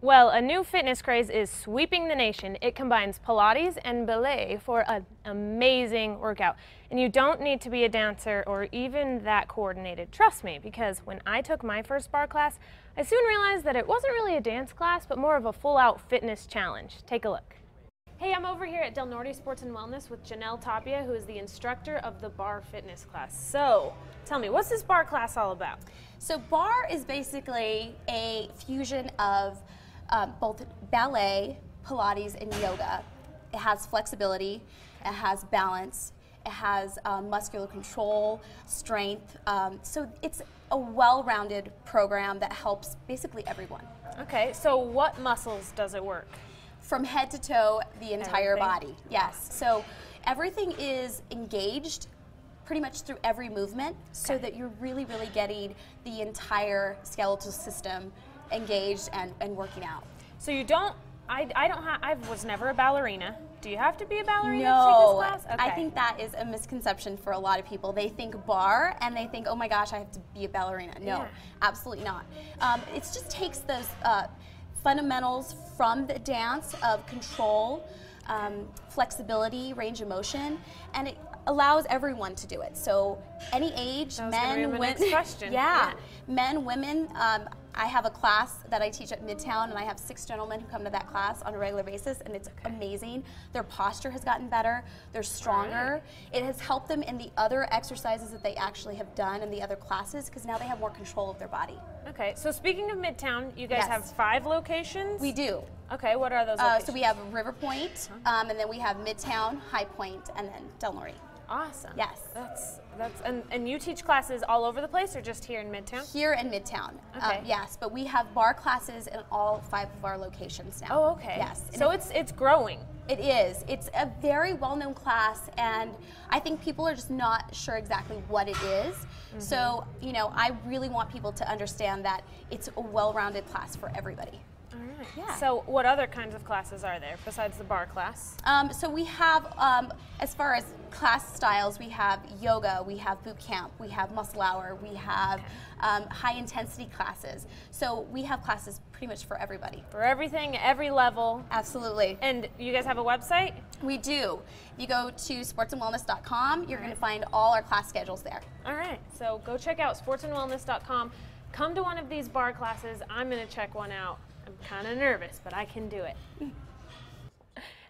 Well, a new fitness craze is sweeping the nation. It combines Pilates and ballet for an amazing workout. And you don't need to be a dancer or even that coordinated. Trust me, because when I took my first barre class, I soon realized that it wasn't really a dance class, but more of a full out fitness challenge. Take a look. Hey, I'm over here at Del Norte Sports and Wellness with Janelle Tapia, who is the instructor of the barre fitness class. So, tell me, what's this barre class all about? So, barre is basically a fusion of um, both ballet, Pilates, and yoga. It has flexibility, it has balance, it has um, muscular control, strength. Um, so it's a well-rounded program that helps basically everyone. Okay, so what muscles does it work? From head to toe, the entire Everything? body. Yes. So everything is engaged pretty much through every movement so that you're really, really getting the entire skeletal system engaged and, and working out. So you don't, I, I don't have, I was never a ballerina. Do you have to be a ballerina No, to take this class? I think that is a misconception for a lot of people. They think barre and they think, oh my gosh, I have to be a ballerina. No, Yeah. absolutely not. Um, it just takes those uh, fundamentals from the dance of control, um, flexibility, range of motion, and it allows everyone to do it. So any age, That was gonna be men, women, yeah, Yeah. men, women. Um, I have a class that I teach at Midtown, and I have six gentlemen who come to that class on a regular basis, and it's amazing. Their posture has gotten better, they're stronger. It has helped them in the other exercises that they actually have done in the other classes because now they have more control of their body. Okay, so speaking of Midtown, you guys Yes. have five locations? We do. Okay, what are those Uh, locations? so we have River Point, um, and then we have Midtown, High Point, and then Del Norte. Awesome. Yes. That's, that's, and, and you teach classes all over the place or just here in Midtown? Here in Midtown. Okay. Um, yes, but we have barre classes in all five of our locations now. Oh, okay. Yes. and So it's, it's growing. It is. It's a very well known class, and I think people are just not sure exactly what it is. Mm-hmm. So, you know, I really want people to understand that it's a well rounded class for everybody. All right. Yeah. So what other kinds of classes are there besides the barre class? Um, so, we have, um, as far as class styles, we have yoga, we have boot camp, we have muscle hour, we have um, high intensity classes. So, we have classes pretty much for everybody. For everything, every level. Absolutely. And you guys have a website? We do. If you go to sportsandwellness.com, you're going to find all our class schedules there. All right. So go check out sportsandwellness.com. Come to one of these barre classes. I'm going to check one out. I'm kind of nervous, but I can do it.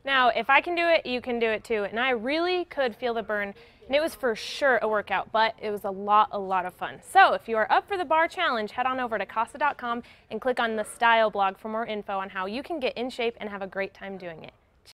Now, if I can do it, you can do it too. And I really could feel the burn. And it was for sure a workout, but it was a lot, a lot of fun. So if you are up for the barre challenge, head on over to kasa.com and click on the style blog for more info on how you can get in shape and have a great time doing it.